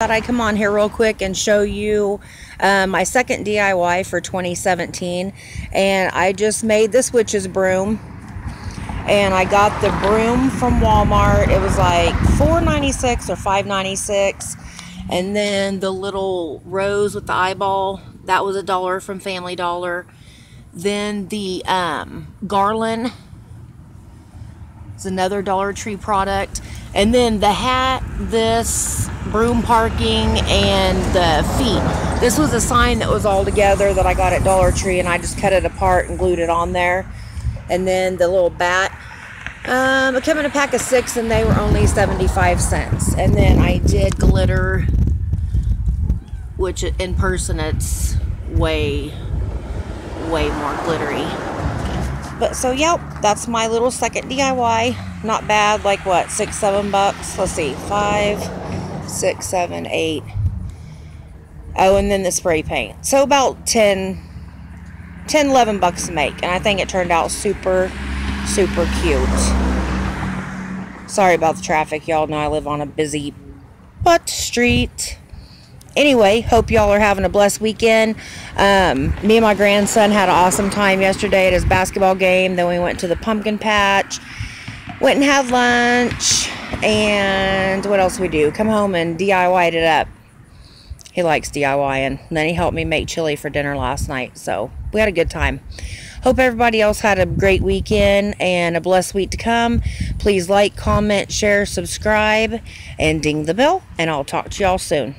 thought I'd come on here real quick and show you uh, my second DIY for 2017 and I just made this witch's broom. And I got the broom from Walmart. It was like $4.96 or $5.96 and then the little rose with the eyeball that was a dollar from Family Dollar. Then the um, garland is another Dollar Tree product. And then the hat this broom parking and the feet. This was a sign that was all together that I got at Dollar Tree and I just cut it apart and glued it on there. And then the little bat. Um, it came in a pack of six and they were only 75 cents. And then I did glitter, which in person it's way, way more glittery. But so, yep, that's my little second DIY. Not bad, like what, six, seven bucks? Let's see, five, six, seven, eight. Oh, and then the spray paint. So about 10, 10, 11 bucks to make. And I think it turned out super, super cute. Sorry about the traffic. Y'all know I live on a busy butt street. Anyway, hope y'all are having a blessed weekend. Um, me and my grandson had an awesome time yesterday at his basketball game. Then we went to the pumpkin patch. Went and had lunch and what else we do? Come home and DIY'd it up. He likes DIYing. And then he helped me make chili for dinner last night. So we had a good time. Hope everybody else had a great weekend and a blessed week to come. Please like, comment, share, subscribe, and ding the bell. And I'll talk to y'all soon.